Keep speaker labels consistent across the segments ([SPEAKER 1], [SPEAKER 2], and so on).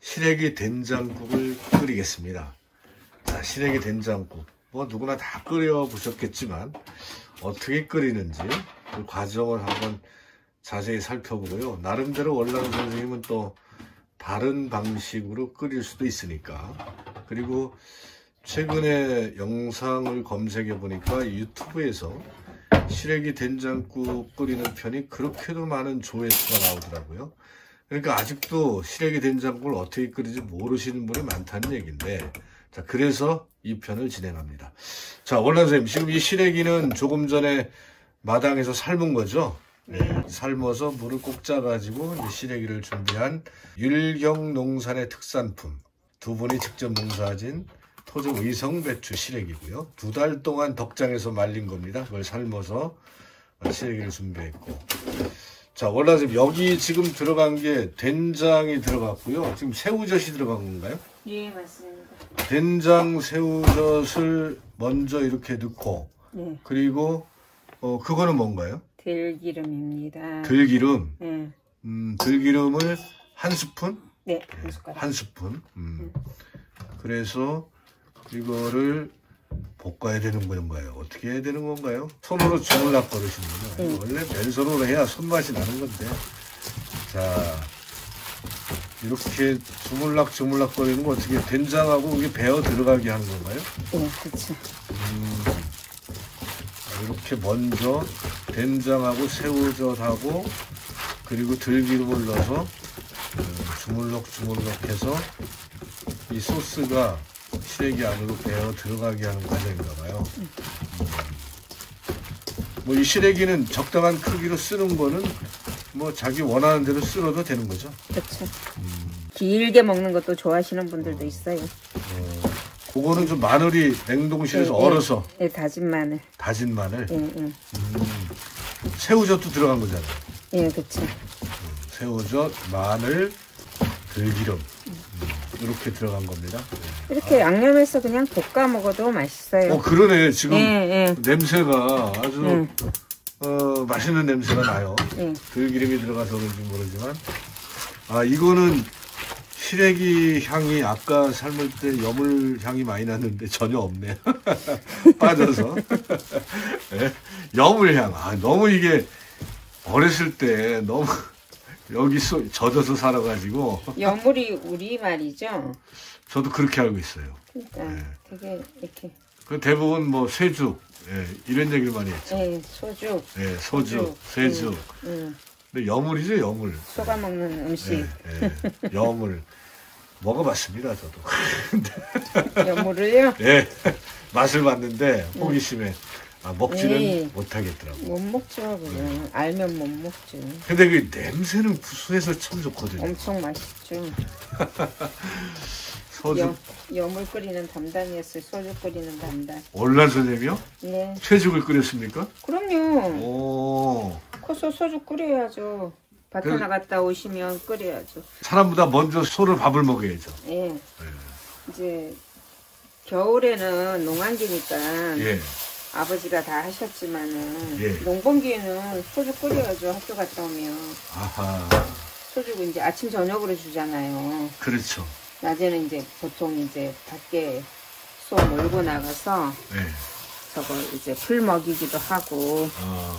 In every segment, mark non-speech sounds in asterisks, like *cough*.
[SPEAKER 1] 시래기 된장국을 끓이겠습니다. 자, 시래기 된장국. 뭐 누구나 다 끓여 보셨겠지만 어떻게 끓이는지 그 과정을 한번 자세히 살펴보고요. 나름대로 원랑 선생님은 또 다른 방식으로 끓일 수도 있으니까. 그리고 최근에 영상을 검색해 보니까 유튜브에서 시래기 된장국 끓이는 편이 그렇게도 많은 조회수가 나오더라고요. 그러니까 아직도 시래기 된장국을 어떻게 끓이지 모르시는 분이 많다는 얘기인데, 자, 그래서 이 편을 진행합니다. 자, 원란 선생님, 지금 이 시래기는 조금 전에 마당에서 삶은 거죠? 네, 삶아서 물을 꼭 짜가지고 이 시래기를 준비한 율경 농산의 특산품. 두 분이 직접 농사진 토종 의성 배추 시래기고요. 두 달 동안 덕장에서 말린 겁니다. 그걸 삶아서 시래기를 준비했고. 자, 원래 선생님, 여기 지금 들어간 게 된장이 들어갔고요. 지금 새우젓이 들어간 건가요?
[SPEAKER 2] 예, 맞습니다.
[SPEAKER 1] 된장 새우젓을 먼저 이렇게 넣고,
[SPEAKER 2] 네,
[SPEAKER 1] 그리고, 어, 그거는 뭔가요?
[SPEAKER 2] 들기름입니다.
[SPEAKER 1] 들기름.
[SPEAKER 2] 네,
[SPEAKER 1] 음, 들기름을 한 스푼?
[SPEAKER 2] 네, 한 숟가락.
[SPEAKER 1] 한 스푼. 음. 그래서 이거를 볶아야 되는 건가요? 어떻게 해야 되는 건가요? 손으로 주물락 거르시는군요. 원래 맨손으로 해야 손맛이 나는 건데. 자, 이렇게 주물락 주물락 거리는 거 어떻게 된장하고 이게 배어 들어가게 하는 건가요?
[SPEAKER 2] 네, 그렇죠.
[SPEAKER 1] 이렇게 먼저 된장하고 새우젓하고 그리고 들기름을 넣어서 음, 주물럭 주물럭 해서 이 소스가 시래기 안으로 배어 들어가게 하는 과정인가 봐요. 뭐 이 시래기는 적당한 크기로 쓰는 거는 뭐 자기 원하는 대로 쓸어도 되는 거죠.
[SPEAKER 2] 그렇죠. 길게 먹는 것도 좋아하시는 분들도 있어요.
[SPEAKER 1] 그거는 좀 마늘이 냉동실에서
[SPEAKER 2] 네, 네.
[SPEAKER 1] 얼어서
[SPEAKER 2] 네, 다진 마늘.
[SPEAKER 1] 다진 마늘,
[SPEAKER 2] 예, 예,
[SPEAKER 1] 새우젓도 들어간 거잖아요.
[SPEAKER 2] 예, 그렇죠.
[SPEAKER 1] 새우젓, 마늘, 들기름 음, 이렇게 들어간 겁니다. 네.
[SPEAKER 2] 이렇게 양념해서 그냥 볶아 먹어도 맛있어요.
[SPEAKER 1] 어 그러네 지금
[SPEAKER 2] 예, 예,
[SPEAKER 1] 냄새가 아주
[SPEAKER 2] 음.
[SPEAKER 1] 어, 맛있는 냄새가 나요.
[SPEAKER 2] 예.
[SPEAKER 1] 들기름이 들어가서 그런지 모르지만 아 이거는 시래기 향이 아까 삶을 때 여물 향이 많이 났는데 전혀 없네 *laughs* 빠져서 *laughs* 예? 여물 향. 아 너무 이게 어렸을 때 너무 *laughs* 여기 소, 젖어서 살아가지고
[SPEAKER 2] 여물이 우리 말이죠.
[SPEAKER 1] 저도 그렇게 알고 있어요.
[SPEAKER 2] 그러니까
[SPEAKER 1] 네.
[SPEAKER 2] 되게 이렇게
[SPEAKER 1] 그 대부분 뭐 쇠죽 예, 이런 얘기를 많이 했죠.
[SPEAKER 2] 예, 소주,
[SPEAKER 1] 예, 소주,
[SPEAKER 2] 소주,
[SPEAKER 1] 쇠죽.
[SPEAKER 2] 음,
[SPEAKER 1] 근데 여물이죠, 여물.
[SPEAKER 2] 속아 먹는 음식.
[SPEAKER 1] 예, 예, 여물. 먹어봤습니다, 저도. *laughs*
[SPEAKER 2] 여물을요?
[SPEAKER 1] 예, 맛을 봤는데 호기심에 아, 먹지는
[SPEAKER 2] 예.
[SPEAKER 1] 못하겠더라고.
[SPEAKER 2] 못 먹죠, 그냥 알면 못 먹죠.
[SPEAKER 1] 근데 그 냄새는 구수해서 참 좋거든요.
[SPEAKER 2] 엄청 맛있죠. *laughs*
[SPEAKER 1] 소주
[SPEAKER 2] 여, 여물 끓이는 담당이었어요. 소주 끓이는 담당.
[SPEAKER 1] 올란 선생님이요?
[SPEAKER 2] 네.
[SPEAKER 1] 채죽을 끓였습니까?
[SPEAKER 2] 그럼요.
[SPEAKER 1] 오,
[SPEAKER 2] 커서 소주 끓여야죠. 밭에
[SPEAKER 1] 그럼-
[SPEAKER 2] 나갔다 오시면 끓여야죠.
[SPEAKER 1] 사람보다 먼저 소를 밥을 먹어야죠.
[SPEAKER 2] 예. 이제 겨울에는 농한기니까
[SPEAKER 1] 예,
[SPEAKER 2] 아버지가 다 하셨지만은
[SPEAKER 1] 예.
[SPEAKER 2] 농번기에는 소주 끓여야죠. 학교 갔다 오면
[SPEAKER 1] 아하,
[SPEAKER 2] 소주 이제 아침 저녁으로 주잖아요.
[SPEAKER 1] 그렇죠.
[SPEAKER 2] 낮에는 이제 보통 이제 밖에 소 몰고 나가서
[SPEAKER 1] 예,
[SPEAKER 2] 저걸 이제 풀 먹이기도 하고
[SPEAKER 1] 어,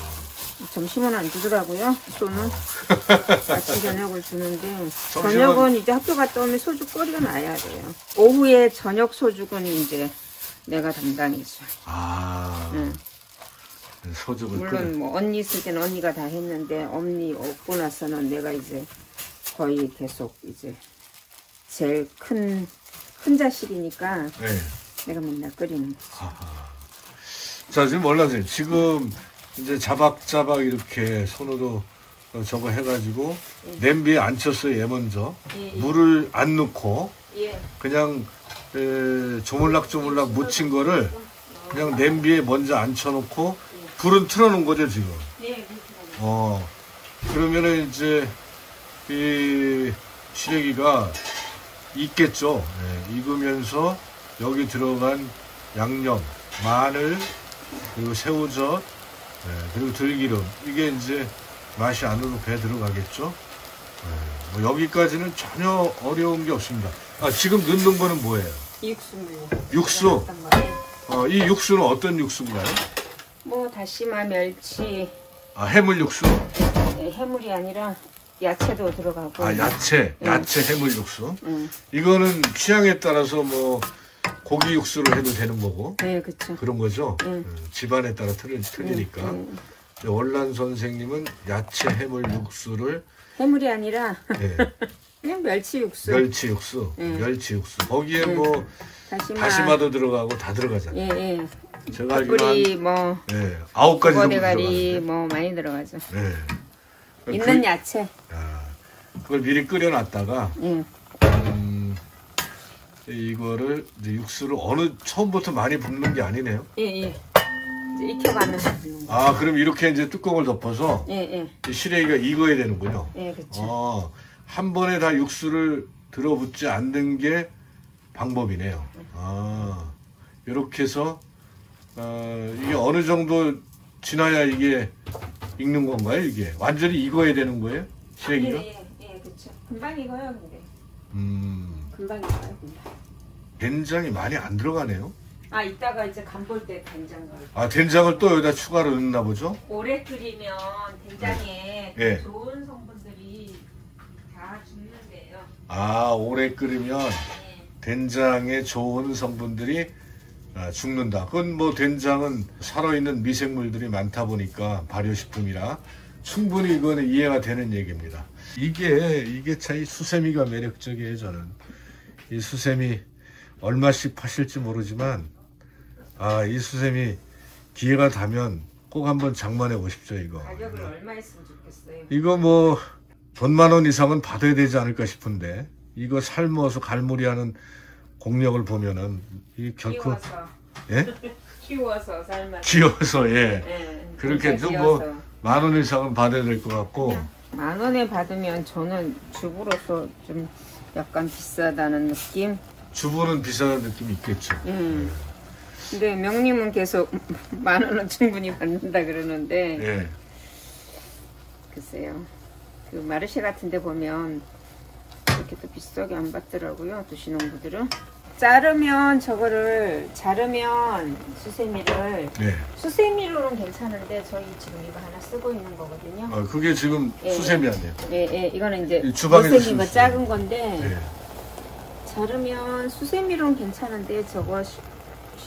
[SPEAKER 2] 점심은 안 주더라고요. 소는 *laughs* 아침 저녁을 주는데
[SPEAKER 1] 점심은-
[SPEAKER 2] 저녁은 이제 학교 갔다 오면 소주 끓여 놔야 돼요. 오후에 저녁 소주는 이제 내가 담당이죠.
[SPEAKER 1] 아,
[SPEAKER 2] 응.
[SPEAKER 1] 소죽을 끓여.
[SPEAKER 2] 물론 뭐 언니 있을 때는 언니가 다 했는데 언니 없고 나서는 내가 이제 거의 계속 이제 제일 큰, 큰 자식이니까
[SPEAKER 1] 네.
[SPEAKER 2] 내가 맨날 끓이는 거.
[SPEAKER 1] 아하. 자, 지금 몰라세요. 지금 이제 자박자박 이렇게 손으로 어, 저거 해가지고 냄비에 안 쳤어요, 얘 먼저.
[SPEAKER 2] 예, 예.
[SPEAKER 1] 물을 안 넣고
[SPEAKER 2] 예.
[SPEAKER 1] 그냥 에, 조물락조물락 묻힌 거를 그냥 냄비에 먼저 앉혀놓고 불은 틀어놓은 거죠, 지금.
[SPEAKER 2] 예,
[SPEAKER 1] 어, 그러면은 이제 이 시래기가 익겠죠. 예, 익으면서 여기 들어간 양념, 마늘, 그리고 새우젓, 예, 그리고 들기름. 이게 이제 맛이 안으로 배 들어가겠죠. 뭐 여기까지는 전혀 어려운 게 없습니다. 아, 지금 넣는 거는 뭐예요?
[SPEAKER 2] 육수. 거예요.
[SPEAKER 1] 어, 이 육수는 어떤 육수인가요?
[SPEAKER 2] 뭐 다시마, 멸치,
[SPEAKER 1] 아, 해물 육수.
[SPEAKER 2] 네, 해물이 아니라 야채도 들어가고.
[SPEAKER 1] 아, 야채.
[SPEAKER 2] 응.
[SPEAKER 1] 야채 해물 육수.
[SPEAKER 2] 응.
[SPEAKER 1] 이거는 취향에 따라서 뭐 고기 육수를 해도 되는 거고
[SPEAKER 2] 네, 그쵸.
[SPEAKER 1] 그런 거죠.
[SPEAKER 2] 응.
[SPEAKER 1] 음, 집안에 따라 틀리, 틀리니까. 월란 선생님은 야채 해물 육수를
[SPEAKER 2] 해물이 아니라
[SPEAKER 1] 예, *laughs*
[SPEAKER 2] 그냥 멸치 육수.
[SPEAKER 1] 멸치 육수,
[SPEAKER 2] 응.
[SPEAKER 1] 멸치 육수. 거기에
[SPEAKER 2] 응.
[SPEAKER 1] 뭐
[SPEAKER 2] 다시마.
[SPEAKER 1] 다시마 도 들어가고 다 들어가잖아요.
[SPEAKER 2] 예, 예.
[SPEAKER 1] 제가 알기로
[SPEAKER 2] 뭐
[SPEAKER 1] 예, 아홉 가지 정도 들어가는데.
[SPEAKER 2] 뭐 많이 들어가죠.
[SPEAKER 1] 예.
[SPEAKER 2] 있는
[SPEAKER 1] 그,
[SPEAKER 2] 야채.
[SPEAKER 1] 아, 그걸 미리 끓여놨다가
[SPEAKER 2] 예.
[SPEAKER 1] 음, 이거를 이제 육수를 어느 처음부터 많이 붓는 게 아니네요.
[SPEAKER 2] 예, 예. 이제 익혀가는 거.
[SPEAKER 1] 아, 그럼 이렇게 이제 뚜껑을 덮어서
[SPEAKER 2] 예, 예.
[SPEAKER 1] 이 시래기가 익어야 되는군요.
[SPEAKER 2] 예, 그쵸.
[SPEAKER 1] 어, 한 번에 다 육수를 들어붙지 않는 게 방법이네요. 아, 이렇게 해서 어, 이게 어느 정도 지나야 이게 익는 건가요? 이게 완전히 익어야 되는 거예요?
[SPEAKER 2] 예,
[SPEAKER 1] 시래기가?
[SPEAKER 2] 예, 예, 그쵸. 금방 익어요, 근데.
[SPEAKER 1] 음,
[SPEAKER 2] 금방 익어요, 금방.
[SPEAKER 1] 된장이 많이 안 들어가네요.
[SPEAKER 2] 아, 이따가 이제 간 볼 때 된장 넣을
[SPEAKER 1] 아, 된장을 또 여기다 추가로 넣나 보죠?
[SPEAKER 2] 오래 끓이면 된장에
[SPEAKER 1] 예.
[SPEAKER 2] 좋은 성분들이 다 죽는데요.
[SPEAKER 1] 아, 오래 끓이면
[SPEAKER 2] 예.
[SPEAKER 1] 된장에 좋은 성분들이 아, 죽는다. 그건 뭐 된장은 살아있는 미생물들이 많다 보니까 발효식품이라 충분히 이거는 이해가 되는 얘기입니다. 이게 이게 참이 수세미가 매력적이에요 저는. 이 수세미 얼마씩 파실지 모르지만 아 이 수세미 기회가 되면 꼭 한번 장만해 보십시오 이거.
[SPEAKER 2] 가격을 얼마 했으면 좋겠어요.
[SPEAKER 1] 이거 뭐 돈 만 원 이상은 받아야 되지 않을까 싶은데 이거 삶아서 갈무리하는 공력을 보면은 이 결코
[SPEAKER 2] 키워서,
[SPEAKER 1] 예
[SPEAKER 2] 키워서 삶아서.
[SPEAKER 1] 귀여워서 예 *laughs*
[SPEAKER 2] 예.
[SPEAKER 1] 그렇게
[SPEAKER 2] 진짜
[SPEAKER 1] 좀 뭐-
[SPEAKER 2] 귀여워서.
[SPEAKER 1] 만원 이상은 받아야 될 것 같고
[SPEAKER 2] 만 원에 받으면 저는 주부로서 좀 약간 비싸다는 느낌?
[SPEAKER 1] 주부는 비싼 느낌이 있겠죠.
[SPEAKER 2] 음. 근데 명님은 계속 *laughs* 만 원은 충분히 받는다 그러는데
[SPEAKER 1] 예
[SPEAKER 2] 글쎄요. 그 마르쉐 같은 데 보면 비싸게 안 받더라고요. 도시농부들은. 자르면 저거를 자르면 수세미를
[SPEAKER 1] 네.
[SPEAKER 2] 수세미로는 괜찮은데 저희 지금 이거 하나 쓰고 있는 거거든요.
[SPEAKER 1] 어, 그게 지금
[SPEAKER 2] 예.
[SPEAKER 1] 수세미 아니에요.
[SPEAKER 2] 예, 예, 이거는 이제 거
[SPEAKER 1] 쓰는
[SPEAKER 2] 작은 건데
[SPEAKER 1] 예.
[SPEAKER 2] 자르면 수세미로는 괜찮은데 저거 시-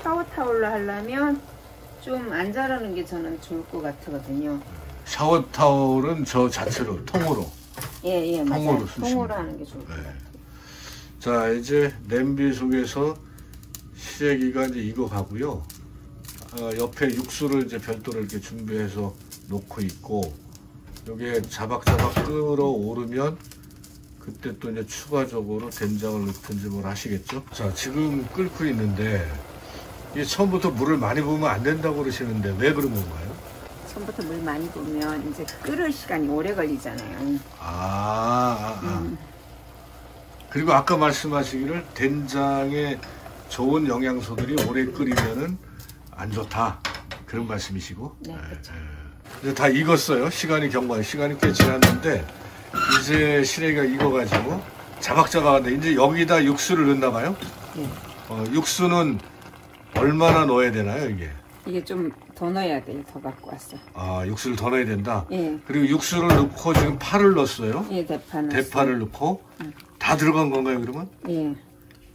[SPEAKER 2] 샤워 타올로 하려면 좀 안 자르는 게 저는 좋을 것 같거든요.
[SPEAKER 1] 샤워 타올은 저 자체로 통으로.
[SPEAKER 2] 예, 예, 맞아요.
[SPEAKER 1] 통으로 쓰시면
[SPEAKER 2] 통으로 하는 게 좋을 것
[SPEAKER 1] 네.
[SPEAKER 2] 같아요.
[SPEAKER 1] 자 이제 냄비 속에서 시래기가 이제 익어 가고요. 어, 옆에 육수를 이제 별도로 이렇게 준비해서 놓고 있고 여기에 자박자박 끓어오르면 그때 또 이제 추가적으로 된장을 넣든지 뭘 하시겠죠. 자 지금 끓고 있는데 이게 처음부터 물을 많이 부으면 안 된다고 그러시는데 왜 그런 건가요?
[SPEAKER 2] 처음부터 물 많이 부으면 이제 끓을 시간이 오래 걸리잖아요.
[SPEAKER 1] 아, 아, 아.
[SPEAKER 2] 음.
[SPEAKER 1] 그리고 아까 말씀하시기를 된장에 좋은 영양소들이 오래 끓이면은 안 좋다 그런 말씀이시고
[SPEAKER 2] 네, 그렇죠.
[SPEAKER 1] 예, 예. 다 익었어요 시간이 경과해 시간이 꽤 지났는데 이제 시래기가 익어가지고 자박자박한데 이제 여기다 육수를 넣나 봐요
[SPEAKER 2] 네.
[SPEAKER 1] 어, 육수는 얼마나 넣어야 되나요 이게
[SPEAKER 2] 이게 좀 더 넣어야 돼요. 더 갖고 왔어요.
[SPEAKER 1] 아 육수를 더 넣어야 된다
[SPEAKER 2] 예,
[SPEAKER 1] 그리고 육수를 넣고 지금 파를 넣었어요
[SPEAKER 2] 예, 대파는.
[SPEAKER 1] 대파를 넣고 다 들어간 건가요 그러면?
[SPEAKER 2] 예.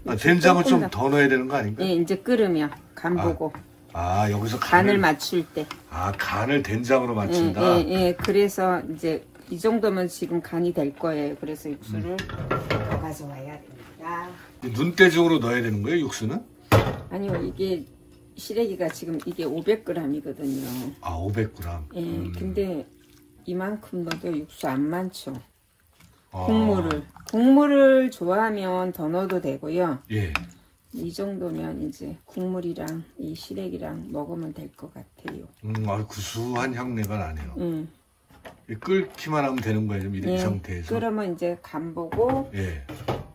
[SPEAKER 1] 아, 된장은
[SPEAKER 2] 조금
[SPEAKER 1] 좀
[SPEAKER 2] 더.
[SPEAKER 1] 더 넣어야 되는 거 아닌가?
[SPEAKER 2] 예, 이제 끓으면 간
[SPEAKER 1] 아,
[SPEAKER 2] 보고
[SPEAKER 1] 아 여기서
[SPEAKER 2] 간을
[SPEAKER 1] 간을
[SPEAKER 2] 맞출 때.
[SPEAKER 1] 아 간을 된장으로
[SPEAKER 2] 예,
[SPEAKER 1] 맞춘다.
[SPEAKER 2] 예, 예. 그래서 이제 이 정도면 지금 간이 될 거예요. 그래서 육수를
[SPEAKER 1] 음.
[SPEAKER 2] 더 가져와야 됩니다.
[SPEAKER 1] 눈대중으로 넣어야 되는 거예요 육수는?
[SPEAKER 2] 아니요, 이게 시래기가 지금 이게 500g이거든요.
[SPEAKER 1] 아 500g.
[SPEAKER 2] 예, 근데 이만큼 넣어도 육수 안 많죠.
[SPEAKER 1] 아,
[SPEAKER 2] 국물을 국물을 좋아하면 더 넣어도 되고요.
[SPEAKER 1] 예.
[SPEAKER 2] 이 정도면 이제 국물이랑 이 시래기랑 먹으면 될 것 같아요.
[SPEAKER 1] 음, 아 구수한 향내가 나네요.
[SPEAKER 2] 음,
[SPEAKER 1] 이 끓기만 하면 되는 거예요 지금 이
[SPEAKER 2] 예,
[SPEAKER 1] 상태에서.
[SPEAKER 2] 그러면 이제 간 보고
[SPEAKER 1] 예.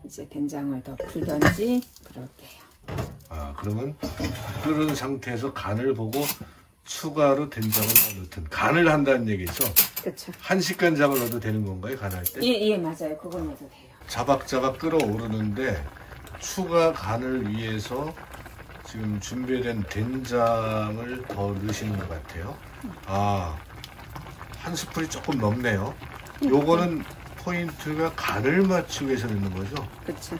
[SPEAKER 2] 이제 된장을 더 풀던지 그럴게요.
[SPEAKER 1] 아 그러면 끓은 상태에서 간을 보고 추가로 된장을 더 넣든 간을 한다는 얘기죠.
[SPEAKER 2] 그쵸.
[SPEAKER 1] 한 시간장을 넣어도 되는 건가요? 간할 때?
[SPEAKER 2] 예, 예, 맞아요. 그건 해도 돼요.
[SPEAKER 1] 자박자박 끓어오르는데 추가 간을 위해서 지금 준비된 된장을 더 넣으시는 것 같아요. 아, 한 스푼이 조금 넘네요. 요거는 포인트가 간을 맞추기 위해서 넣는 거죠.
[SPEAKER 2] 그쵸.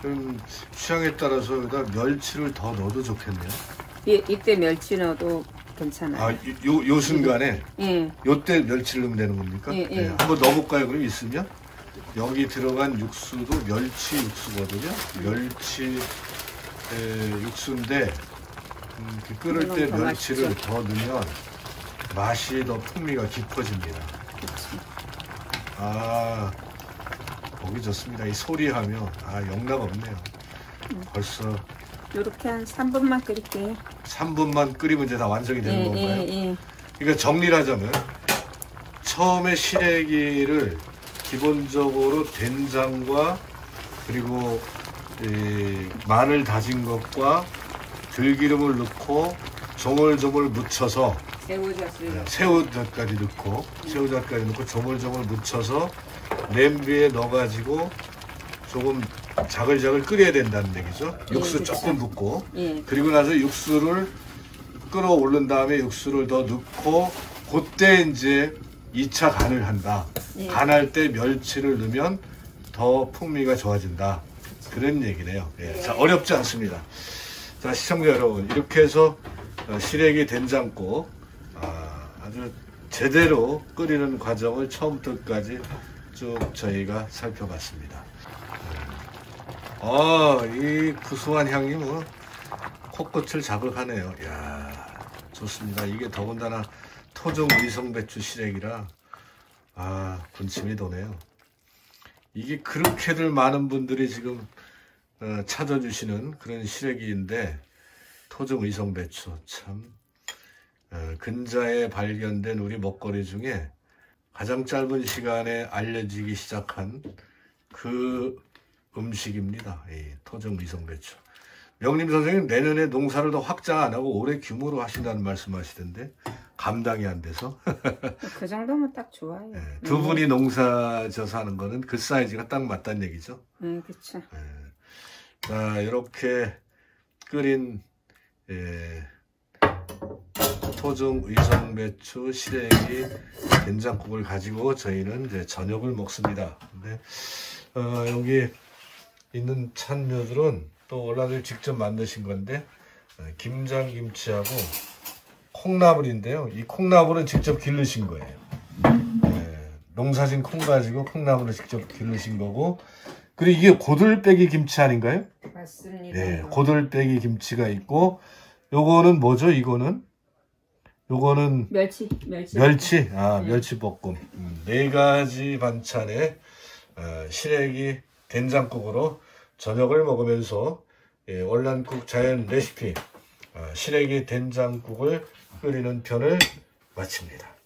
[SPEAKER 1] 그럼 취향에 따라서 여기다 멸치를 더 넣어도 좋겠네요.
[SPEAKER 2] 예, 이때 멸치 넣어도 괜찮아요.
[SPEAKER 1] 아, 요, 요 순간에
[SPEAKER 2] 예,
[SPEAKER 1] 요때 멸치를 넣으면 되는 겁니까?
[SPEAKER 2] 예, 예.
[SPEAKER 1] 한번 넣어볼까요? 그럼 있으면 여기 들어간 육수도 멸치 육수거든요. 멸치 에, 육수인데 음, 이렇게 끓을 때
[SPEAKER 2] 더
[SPEAKER 1] 멸치를
[SPEAKER 2] 맛있죠.
[SPEAKER 1] 더 넣으면 맛이 더 풍미가 깊어집니다.
[SPEAKER 2] 그쵸.
[SPEAKER 1] 아 보기 좋습니다. 이 소리하면 아 영락 없네요.
[SPEAKER 2] 음.
[SPEAKER 1] 벌써
[SPEAKER 2] 요렇게 한 3분만 끓일게요.
[SPEAKER 1] 3분만 끓이면 이제 다 완성이 되는
[SPEAKER 2] 예,
[SPEAKER 1] 건가요?
[SPEAKER 2] 예, 예.
[SPEAKER 1] 그러니까 정리를 하자면 처음에 시래기를 기본적으로 된장과 그리고 이 마늘 다진 것과 들기름을 넣고 조물조물 묻혀서
[SPEAKER 2] 새우젓을
[SPEAKER 1] 새우젓까지 넣고 새우젓까지 넣고 조물조물 묻혀서 냄비에 넣어가지고 조금 자글자글 끓여야 된다는 얘기죠.
[SPEAKER 2] 예,
[SPEAKER 1] 육수
[SPEAKER 2] 그쵸.
[SPEAKER 1] 조금 붓고
[SPEAKER 2] 예,
[SPEAKER 1] 그리고 나서 육수를 끓어오른 다음에 육수를 더 넣고 그때 이제 2차 간을 한다.
[SPEAKER 2] 예.
[SPEAKER 1] 간할 때 멸치를 넣으면 더 풍미가 좋아진다. 그런 얘기네요. 예. 자, 어렵지 않습니다. 자, 시청자 여러분. 이렇게 해서 어, 시래기 된장국 아, 아주 제대로 끓이는 과정을 처음부터 끝까지 쭉 저희가 살펴봤습니다. 아, 이 구수한 향이 뭐 코끝을 자극하네요. 이야, 좋습니다. 이게 더군다나 토종 의성배추 시래기라 아, 군침이 도네요. 이게 그렇게들 많은 분들이 지금 어, 찾아주시는 그런 시래기인데 토종 의성배추 참 어, 근자에 발견된 우리 먹거리 중에 가장 짧은 시간에 알려지기 시작한 그 음식입니다. 이 토종 의성배추. 명림 선생님 내년에 농사를 더 확장 안 하고 올해 규모로 하신다는 말씀하시던데 감당이 안 돼서 *laughs*
[SPEAKER 2] 그 정도면 딱 좋아요.
[SPEAKER 1] 예, 두 분이 농사 져서 하는 거는 그 사이즈가 딱 맞다는 얘기죠.
[SPEAKER 2] 네, 그쵸.
[SPEAKER 1] 자 이렇게 끓인 예, 토종 의성 배추 시래기 된장국을 가지고 저희는 이제 저녁을 먹습니다. 근데 어, 여기 있는 찬묘들은 또 올라들 직접 만드신 건데 어, 김장김치하고 콩나물인데요. 이 콩나물은 직접 기르신 거예요. 예, 농사진 콩 가지고 콩나물을 직접 기르신 거고 그리고 이게 고들빼기 김치 아닌가요?
[SPEAKER 2] 맞습니다.
[SPEAKER 1] 네, 고들빼기 김치가 있고 요거는 뭐죠? 이거는 요거는
[SPEAKER 2] 멸치, 멸치.
[SPEAKER 1] 멸치, 아 멸치 볶음 음, 네 가지 반찬에 어, 시래기 된장국으로 저녁을 먹으면서 예, 월남국 자연 레시피 어, 시래기 된장국을 끓이는 편을 마칩니다.